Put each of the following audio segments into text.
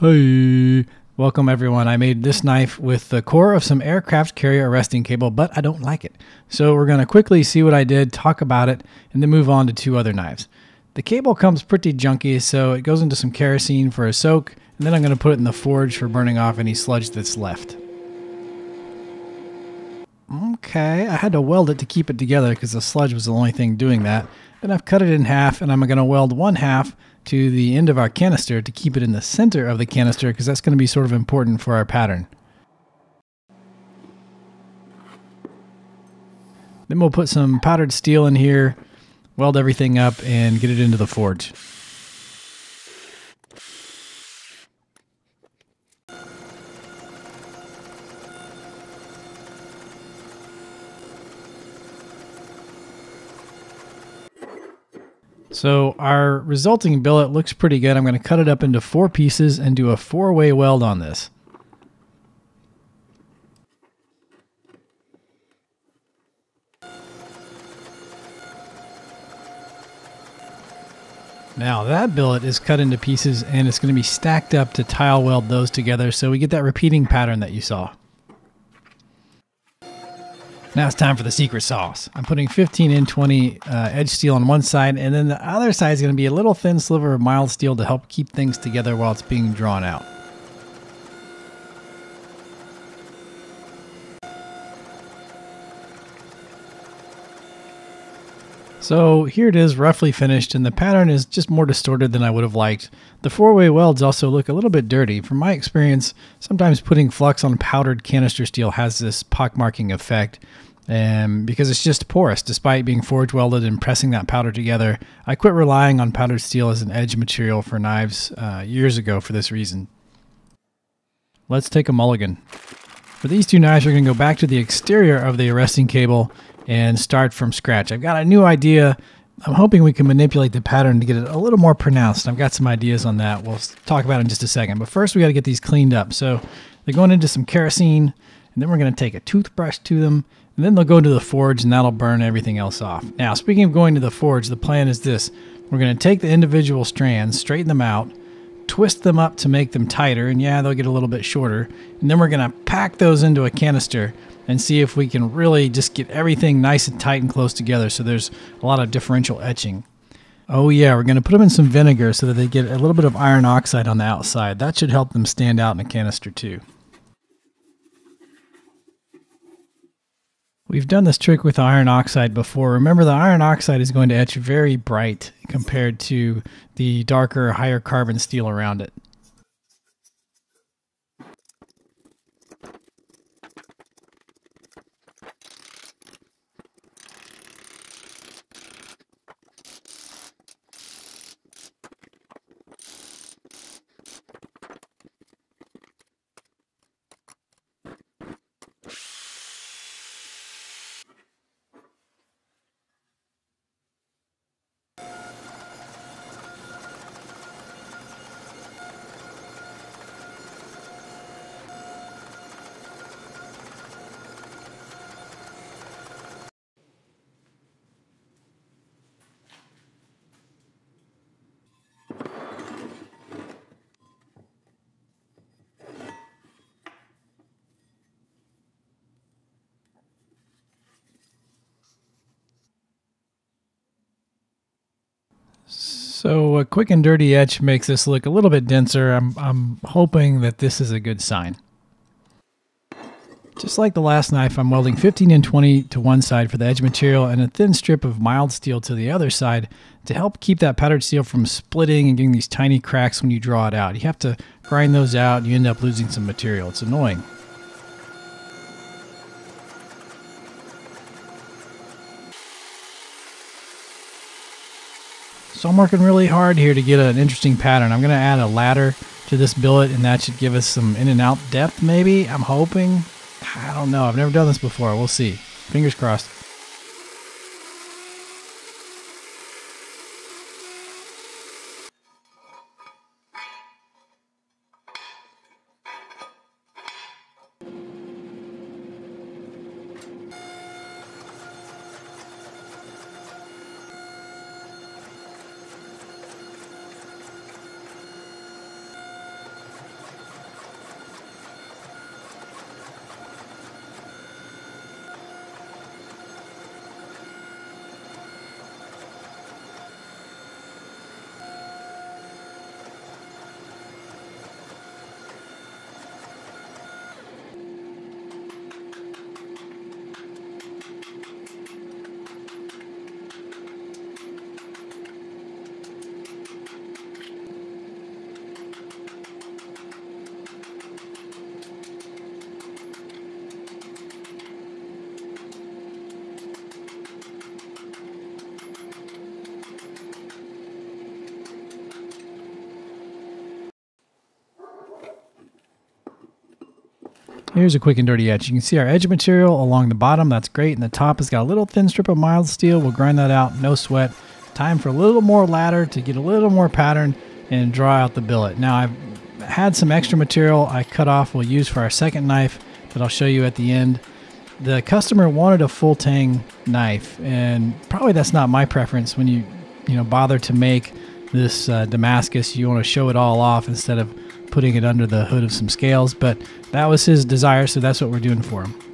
Hey, welcome everyone. I made this knife with the core of some aircraft carrier arresting cable, but I don't like it. So we're going to quickly see what I did, talk about it, and then move on to two other knives. The cable comes pretty junky, so it goes into some kerosene for a soak, and then I'm going to put it in the forge for burning off any sludge that's left. Okay, I had to weld it to keep it together because the sludge was the only thing doing that. Then I've cut it in half, and I'm going to weld one half to the end of our canister to keep it in the center of the canister because that's going to be sort of important for our pattern. Then we'll put some powdered steel in here, weld everything up, and get it into the forge. So our resulting billet looks pretty good. I'm going to cut it up into four pieces and do a four-way weld on this. Now that billet is cut into pieces and it's going to be stacked up to tile weld those together so we get that repeating pattern that you saw. Now it's time for the secret sauce. I'm putting 15 in 20 uh, edge steel on one side, and then the other side is going to be a little thin sliver of mild steel to help keep things together while it's being drawn out. So here it is roughly finished and the pattern is just more distorted than I would have liked. The four-way welds also look a little bit dirty. From my experience, sometimes putting flux on powdered canister steel has this pockmarking effect and because it's just porous despite being forge welded and pressing that powder together. I quit relying on powdered steel as an edge material for knives uh, years ago for this reason. Let's take a mulligan. For these two knives, we're going to go back to the exterior of the arresting cable and start from scratch. I've got a new idea. I'm hoping we can manipulate the pattern to get it a little more pronounced. I've got some ideas on that. We'll talk about in just a second. But first, we got to get these cleaned up. So they're going into some kerosene, and then we're going to take a toothbrush to them, and then they'll go to the forge, and that'll burn everything else off. Now, speaking of going to the forge, the plan is this. We're going to take the individual strands, straighten them out, twist them up to make them tighter, and yeah, they'll get a little bit shorter. And then we're going to pack those into a canister and see if we can really just get everything nice and tight and close together so there's a lot of differential etching. Oh yeah, we're going to put them in some vinegar so that they get a little bit of iron oxide on the outside. That should help them stand out in a canister too. We've done this trick with iron oxide before. Remember the iron oxide is going to etch very bright compared to the darker, higher carbon steel around it. So a quick and dirty etch makes this look a little bit denser. I'm, I'm hoping that this is a good sign. Just like the last knife, I'm welding 15 and 20 to one side for the edge material and a thin strip of mild steel to the other side to help keep that powdered steel from splitting and getting these tiny cracks when you draw it out. You have to grind those out and you end up losing some material. It's annoying. So I'm working really hard here to get an interesting pattern. I'm going to add a ladder to this billet and that should give us some in and out depth maybe. I'm hoping. I don't know. I've never done this before. We'll see. Fingers crossed. Here's a quick and dirty etch. You can see our edge material along the bottom. That's great. And the top has got a little thin strip of mild steel. We'll grind that out. No sweat. Time for a little more ladder to get a little more pattern and draw out the billet. Now I've had some extra material I cut off we'll use for our second knife that I'll show you at the end. The customer wanted a full tang knife and probably that's not my preference when you you know bother to make this uh, Damascus you want to show it all off instead of putting it under the hood of some scales but that was his desire so that's what we're doing for him.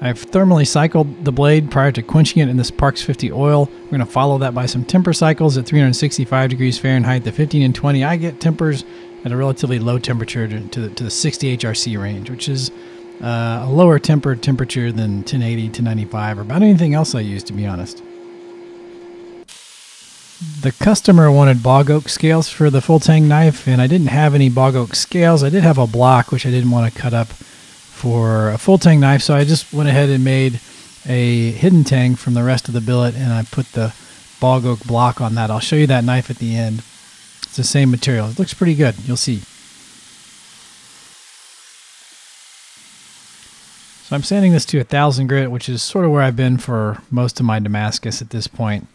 I've thermally cycled the blade prior to quenching it in this Parks 50 oil. We're going to follow that by some temper cycles at 365 degrees Fahrenheit. The 15 and 20, I get tempers at a relatively low temperature to, the, to the 60 HRC range, which is uh, a lower tempered temperature than 1080 to 95 or about anything else I use, to be honest. The customer wanted bog oak scales for the full tang knife, and I didn't have any bog oak scales. I did have a block, which I didn't want to cut up for a full tang knife. So I just went ahead and made a hidden tang from the rest of the billet and I put the bog oak block on that. I'll show you that knife at the end. It's the same material. It looks pretty good. You'll see. So I'm sanding this to a thousand grit, which is sort of where I've been for most of my Damascus at this point.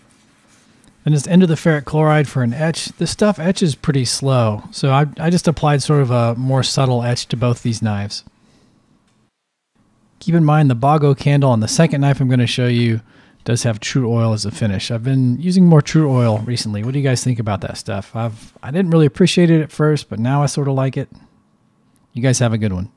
Then just into the ferric chloride for an etch. This stuff etches pretty slow, so I, I just applied sort of a more subtle etch to both these knives. Keep in mind the bog oak candle on the second knife I'm going to show you does have Tru-Oil as a finish. I've been using more Tru-Oil recently. What do you guys think about that stuff? I've I didn't really appreciate it at first, but now I sort of like it. You guys have a good one.